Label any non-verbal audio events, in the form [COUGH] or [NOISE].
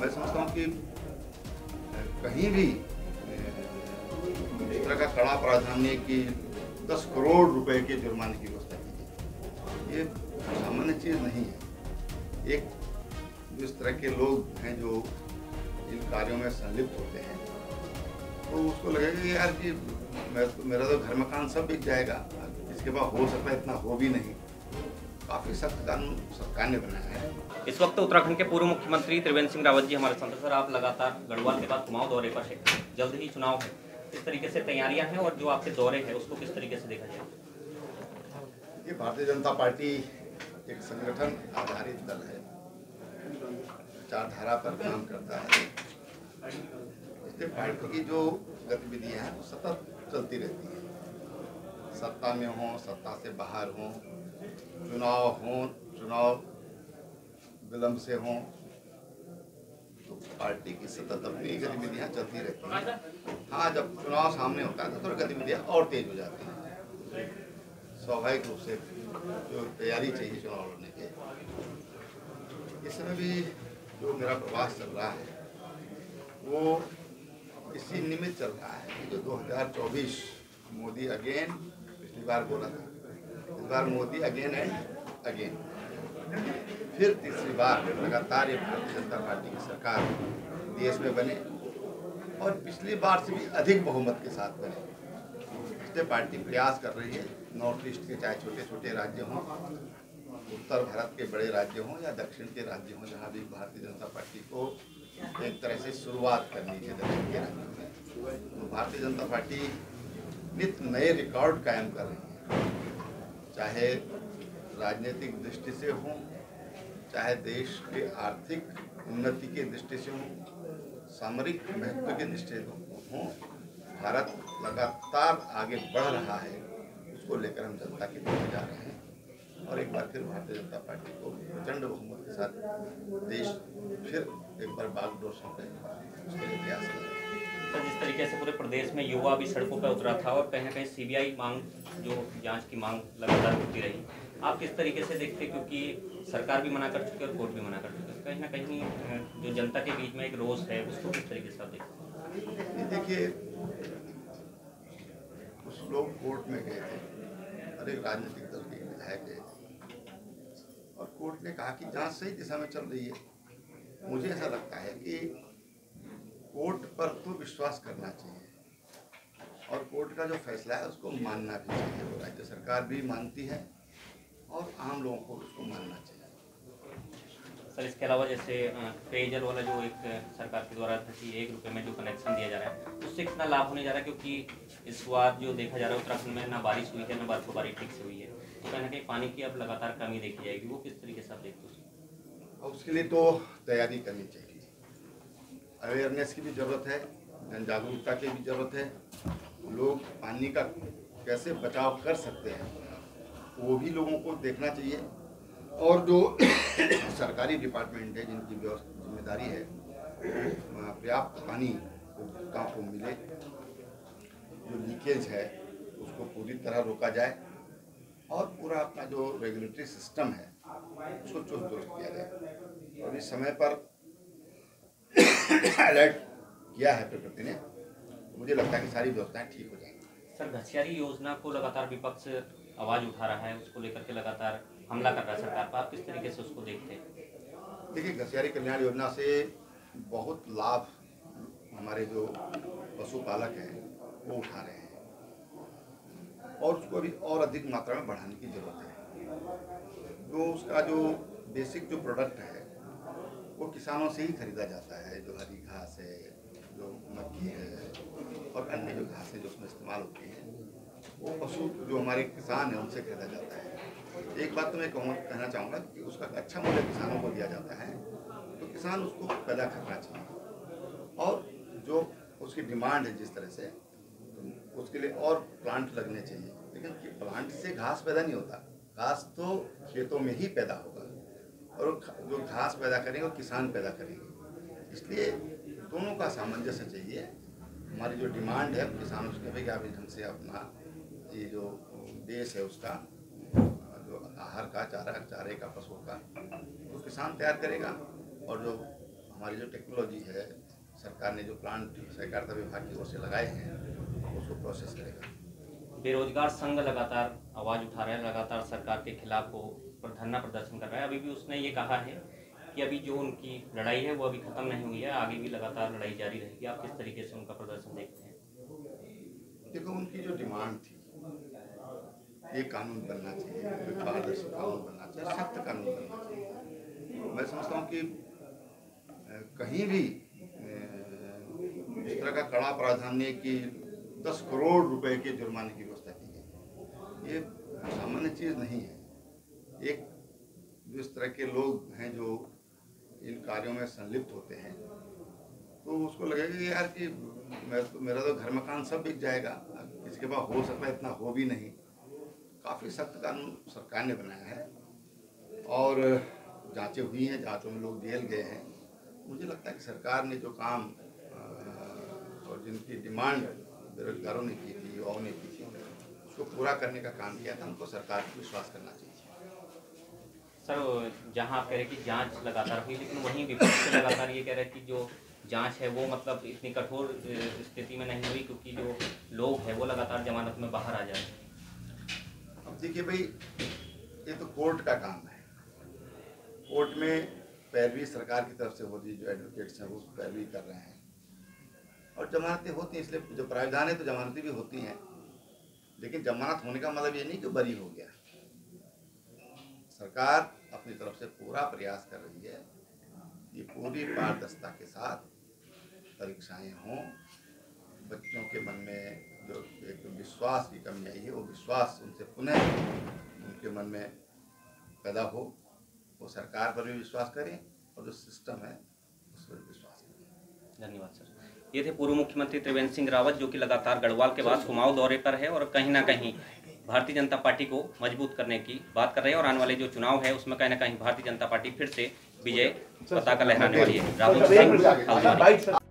मैं समझता हूँ कि कहीं भी इस तरह का कड़ा प्रावधान है कि 10 करोड़ रुपए के जुर्माने की व्यवस्था की ये सामान्य चीज़ नहीं है। एक जो इस तरह के लोग हैं जो इन कार्यों में संलिप्त होते हैं तो उसको लगेगा यार कि मैं तो मेरा तो घर मकान सब बिक जाएगा इसके बाद हो सकता है इतना हो भी नहीं। काफ़ी सख्त कानून सरकार ने बनाया है। इस वक्त उत्तराखंड के पूर्व मुख्यमंत्री त्रिवेंद्र सिंह रावत जी, हमारे साथ सर, आप लगातार गढ़वाल के बाद कुमाऊं दौरे पर है। जल्द ही चुनाव है। किस तरीके से तैयारियाँ हैं और जो आपके दौरे हैं, उसको किस तरीके से देखा जाए? भारतीय जनता पार्टी एक संगठन आधारित दल है। विचारधारा पर काम करता है। इसलिए पार्टी की जो गतिविधियाँ हैं, वो सतत चलती रहती है। सत्ता में हों, सत्ता से बाहर हों, चुनाव हों, चुनाव विलंब से हों तो पार्टी की सतत अपनी गतिविधियाँ चलती रहती हैं। हाँ जब चुनाव सामने होता है तो थोड़ी गतिविधियाँ और तेज हो जाती हैं। स्वाभाविक रूप से जो तैयारी चाहिए चुनाव लड़ने के। इस समय भी जो मेरा प्रवास चल रहा है, वो इसी निमित्त चल रहा है कि जो 2024 मोदी अगेन, पिछली बार बोला था, इस बार मोदी अगेन एंड अगेन फिर तीसरी बार लगातार ये भारतीय जनता पार्टी की सरकार देश में बने और पिछली बार से भी अधिक बहुमत के साथ बने। इसलिए पार्टी प्रयास कर रही है, नॉर्थ ईस्ट के चाहे छोटे छोटे राज्य हों, उत्तर भारत के बड़े राज्य हों या दक्षिण के राज्य हों, जहाँ भी भारतीय जनता पार्टी को एक तरह से शुरुआत करनी है दक्षिण के राज्यों में। तो भारतीय जनता पार्टी नित नए रिकॉर्ड कायम कर रही है। चाहे राजनीतिक दृष्टि से हों चाहे देश के आर्थिक उन्नति के दृष्टि से हों, सामरिक महत्व के दृष्टि से हों, भारत लगातार आगे बढ़ रहा है, उसको लेकर हम जनता के बीच जा रहे हैं। और एक बार फिर भारतीय जनता पार्टी को प्रचंड बहुमत के साथ देश फिर एक बार बागडोर सौंपे, उसके लिए प्रयास करें। सर जिस तरीके से पूरे प्रदेश में युवा भी सड़कों पर उतरा था और कहीं ना कहीं सीबीआई मांग, जो जाँच की मांग लगातार होती रही। आप किस तरीके से देखते? क्योंकि सरकार भी मना कर चुकी है और कोर्ट भी मना कर चुकी है। कहीं ना कहीं जो जनता के बीच में एक रोष है, उसको किस तरीके से आप देखते देखिए, कुछ लोग कोर्ट में गए थे राजनीतिक दल के विधायक गए और कोर्ट ने कहा कि जाँच सही दिशा में चल रही है। मुझे ऐसा लगता है कि कोर्ट पर तो विश्वास करना चाहिए। और कोर्ट का जो फैसला है उसको मानना भी चाहिए। राज्य सरकार भी मानती है और आम लोगों को उसको मानना चाहिए। सर इसके अलावा जैसे पेयजल वाला जो एक सरकार के द्वारा थर्टी एक रुपये में जो कनेक्शन दिया जा रहा है उससे कितना लाभ होने जा रहा है? क्योंकि इस बार जो देखा जा रहा है उत्तराखंड में ना बारिश हुई है ना बर्फबारी ठीक से हुई है। तो कहीं ना कहीं पानी की अब लगातार कमी देखी जाएगी। वो किस तरीके से आप देखते हो? उसके लिए तो तैयारी करनी चाहिए। अवेयरनेस की भी ज़रूरत है जन जागरूकता की भी ज़रूरत है। लोग पानी का कैसे बचाव कर सकते हैं, वो भी लोगों को देखना चाहिए। और जो [COUGHS] सरकारी डिपार्टमेंट है, जिनकी ज़िम्मेदारी है पर्याप्त पानी उपभोक्ताओं को मिले, जो लीकेज है, उसको पूरी तरह रोका जाए। और पूरा अपना जो रेगुलेटरी सिस्टम है, उसको चुस्त दुरुस्त किया जाए। और इस समय पर अलर्ट किया है प्रकृति ने मुझे लगता है कि सारी व्यवस्थाएँ ठीक हो जाएँगी। सर घसियारी योजना को लगातार विपक्ष आवाज़ उठा रहा है उसको लेकर के लगातार हमला कर रहा है सरकार पर आप किस तरीके से उसको देखते हैं? देखिए घसियारी कल्याण योजना से बहुत लाभ हमारे जो पशुपालक हैं वो उठा रहे हैं। और उसको अभी और अधिक मात्रा में बढ़ाने की ज़रूरत है। जो उसका जो बेसिक जो प्रोडक्ट है वो किसानों से ही खरीदा जाता है, जो हरी घास है, जो मक्की है और अन्य जो घास है जो उसमें इस्तेमाल होती है, वो पशु जो हमारे किसान हैं, उनसे खरीदा जाता है। एक बात तो मैं कहूँ, कहना चाहूँगा कि उसका अच्छा मूल्य किसानों को दिया जाता है तो किसान उसको पैदा करना चाहिए। और जो उसकी डिमांड है जिस तरह से, उसके लिए और प्लांट लगने चाहिए। लेकिन प्लांट से घास पैदा नहीं होता, घास तो खेतों में ही पैदा होगा। और जो घास पैदा करेंगे, वो किसान पैदा करेंगे। इसलिए दोनों का सामंजस्य चाहिए। हमारी जो डिमांड है, किसानों से भाई आप ढंग से अपना ये जो देश है उसका, जो आहार का, चारा, चारे का, पशुओं का, वो किसान तैयार करेगा। और जो हमारी जो टेक्नोलॉजी है, सरकार ने जो प्लांट, सहकारिता विभाग की ओर से लगाए हैं, उसको प्रोसेस करेगा। बेरोजगार संघ लगातार आवाज़ उठा रहे हैं। लगातार सरकार के खिलाफ वो पर धरना प्रदर्शन कर रहा है। अभी भी उसने ये कहा है कि अभी जो उनकी लड़ाई है, वो अभी खत्म नहीं हुई है। आगे भी लगातार लड़ाई जारी रहेगी। आप किस तरीके से उनका प्रदर्शन देखते हैं? देखो, उनकी जो डिमांड थी, ये कानून बनना चाहिए पारदर्शी कानून बनना चाहिए, सख्त कानून बनना चाहिए। मैं समझता हूँ कि कहीं भी इस तरह का कड़ा प्रावधान नहीं कि दस करोड़ रुपए के जुर्माने की व्यवस्था की गई ये सामान्य चीज़ नहीं है। एक जो इस तरह के लोग हैं जो इन कार्यों में संलिप्त होते हैं तो उसको लगेगा कि यार कि मैं तो मेरा तो घर मकान सब बिक जाएगा। किसी के पास हो सकता है इतना हो भी नहीं। काफ़ी सख्त कानून सरकार ने बनाया है और जांचें हुई हैं, जांचों में लोग जेल गए हैं। मुझे लगता है कि सरकार ने जो काम और जिनकी डिमांड बेरोजगारों ने की थी, युवाओं ने की थी, उसको पूरा करने का काम किया था। उनको सरकार को विश्वास करना चाहिए। सर, जहाँ आप कह रहे कि जाँच लगातार हुई, लेकिन वहीं विपक्ष लगातार ये कह रहे कि जो जाँच है, वो मतलब इतनी कठोर स्थिति में नहीं हुई, क्योंकि जो लोग हैं, वो लगातार जमानत में बाहर आ जा रहे हैं। अब देखिए भाई, ये तो कोर्ट का काम है। कोर्ट में पैरवी सरकार की तरफ़ से हो रही जो एडवोकेट्स हैं, वो पैरवी कर रहे हैं। और जमानतें होती हैं, इसलिए जो प्रावधान है तो जमानतें भी होती हैं। लेकिन जमानत होने का मतलब ये नहीं कि बरी हो गया। सरकार अपनी तरफ़ से पूरा प्रयास कर रही है कि पूरी पारदर्शिता के साथ परीक्षाएँ हों। बच्चों के मन में जो एक विश्वास की कमी आई है वो विश्वास उनसे पुनः उनके मन में पैदा हो। वो सरकार पर भी विश्वास करें और जो सिस्टम है उस पर भी विश्वास करें। धन्यवाद सर। ये थे पूर्व मुख्यमंत्री त्रिवेंद्र सिंह रावत जो कि लगातार गढ़वाल के बाद कुमाऊं दौरे पर है और कहीं ना कहीं भारतीय जनता पार्टी को मज़बूत करने की बात कर रहे हैं और आने वाले जो चुनाव है उसमें कहीं ना कहीं भारतीय जनता पार्टी फिर से विजय पताका लहराने वाली है राहुल सिंह